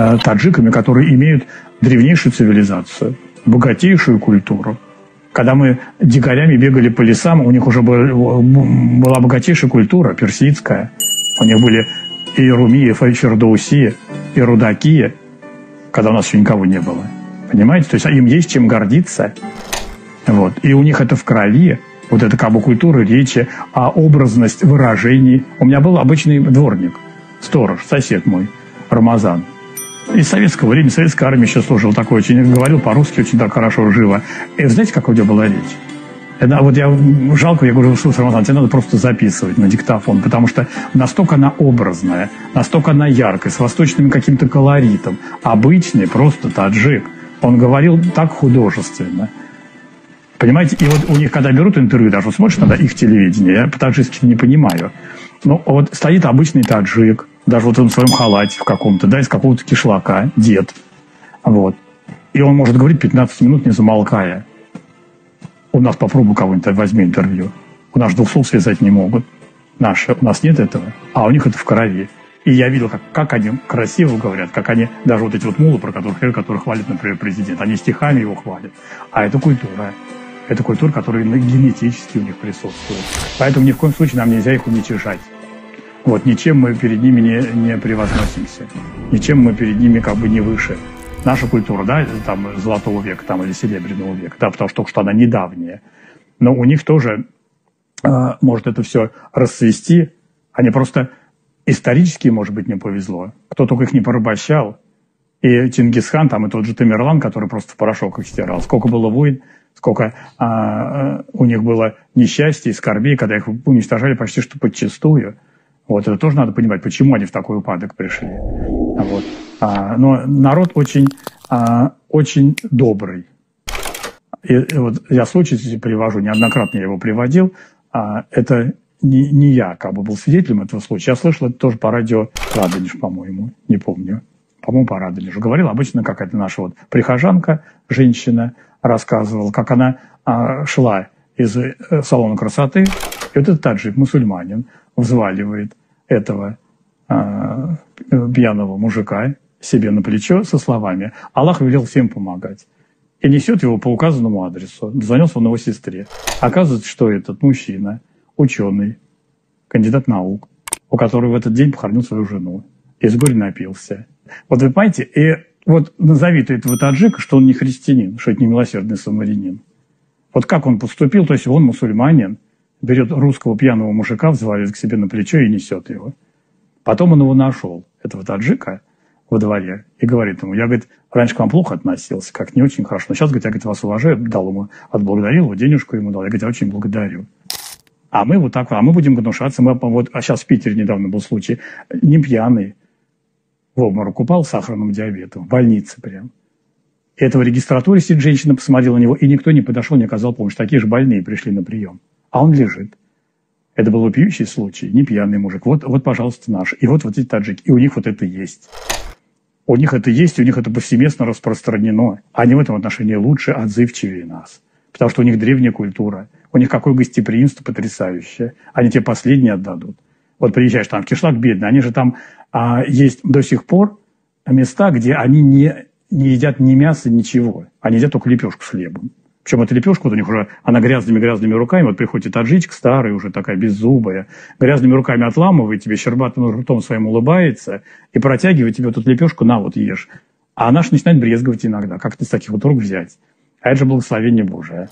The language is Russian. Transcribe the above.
э, таджиками, которые имеют древнейшую цивилизацию, богатейшую культуру. Когда мы дикарями бегали по лесам, у них уже была богатейшая культура персидская. У них были и Румиев, и Фердоуси, и Рудаки, когда у нас еще никого не было. Понимаете? То есть им есть чем гордиться. Вот. И у них это в крови. Вот это как бы культура речи, а образность выражений. У меня был обычный дворник, сторож, сосед мой, Рамазан. Из советского времени, советской армии еще служил такой очень, говорил по-русски очень так хорошо, живо. И знаете, как у него была речь? Это, вот я жалко, я говорю, слушай, Рамазан, тебе надо просто записывать на диктофон, потому что настолько она образная, настолько она яркая, с восточным каким-то колоритом. Обычный просто таджик. Он говорил так художественно. Понимаете, и вот у них, когда берут интервью, даже смотришь тогда их телевидение, я по-таджикски не понимаю. Ну, вот стоит обычный таджик, даже вот в своем халате в каком-то, да, из какого-то кишлака, дед. Вот. И он может говорить 15 минут, не замолкая. У нас попробуй кого-нибудь возьми интервью. У нас двух слов связать не могут. Наши. У нас нет этого. А у них это в крови. И я видел, как, как они красиво говорят, как они, даже вот эти вот мулы, про которых, которых хвалит, например, президент, они стихами его хвалят. А это культура. Это культура, которая генетически у них присутствует. Поэтому ни в коем случае нам нельзя их уничижать. Вот, ничем мы перед ними не, не превозносимся. Ничем мы перед ними как бы не выше. Наша культура, да, там, золотого века там, или серебряного века, да, потому что только что она недавняя. Но у них тоже э, может это все расцвести. Они просто исторически, может быть, не повезло. Кто только их не порабощал. И Чингисхан, там, и тот же Тамерлан, который просто в порошок их стирал. Сколько было войн, сколько а, у них было несчастья и скорбей, когда их уничтожали почти что подчистую. Вот это тоже надо понимать, почему они в такой упадок пришли. Вот. А, но народ очень, а, очень добрый. И, и вот я случай привожу, неоднократно я его приводил. А, это не, не я как бы был свидетелем этого случая. Я слышал это тоже по радио Радонеж, по-моему, не помню. По-моему, по Радонежу. Говорил обычно какая-то наша вот прихожанка, женщина, рассказывал, как она а, шла из э, салона красоты, и вот этот таджик, мусульманин, взваливает этого а, пьяного мужика себе на плечо со словами «Аллах велел всем помогать» и несет его по указанному адресу. Занес он его сестре. Оказывается, что этот мужчина, ученый, кандидат наук, у которого в этот день похоронил свою жену, и с горя напился. Вот вы понимаете, и вот назови ты этого таджика, что он не христианин, что это не милосердный самарянин. Вот как он поступил, то есть он мусульманин, берет русского пьяного мужика, взваливает к себе на плечо и несет его. Потом он его нашел, этого таджика, во дворе, и говорит ему, я, говорит, раньше к вам плохо относился, как не очень хорошо, но сейчас, говорит, я говорит, вас уважаю, дал ему, отблагодарил его, денежку ему дал, я, говорит, я очень благодарю. А мы вот так, а мы будем гнушаться, мы вот, а сейчас в Питере недавно был случай, не пьяный, в обморок упал с сахарным диабетом, в больнице прям. И этого регистратуре сидит женщина, посмотрела на него, и никто не подошел, не оказал помощь. Такие же больные пришли на прием. А он лежит. Это был вопиющий случай, не пьяный мужик. Вот, вот, пожалуйста, наш. И вот вот эти таджики. И у них вот это есть. У них это есть, у них это повсеместно распространено. Они в этом отношении лучше, отзывчивее нас. Потому что у них древняя культура. У них какое гостеприимство потрясающее. Они тебе последние отдадут. Вот приезжаешь там в кишлак бедный, они же там а, есть до сих пор места, где они не, не едят ни мяса, ничего. Они едят только лепешку с хлебом. Причем эта лепешка вот у них уже, она грязными-грязными руками, вот приходит таджичка старая, уже такая беззубая, грязными руками отламывает тебе, щербатым ртом своим улыбается и протягивает тебе вот эту лепешку, на вот ешь. А она же начинает брезговать иногда. Как ты с таких вот рук взять? А это же благословение Божие.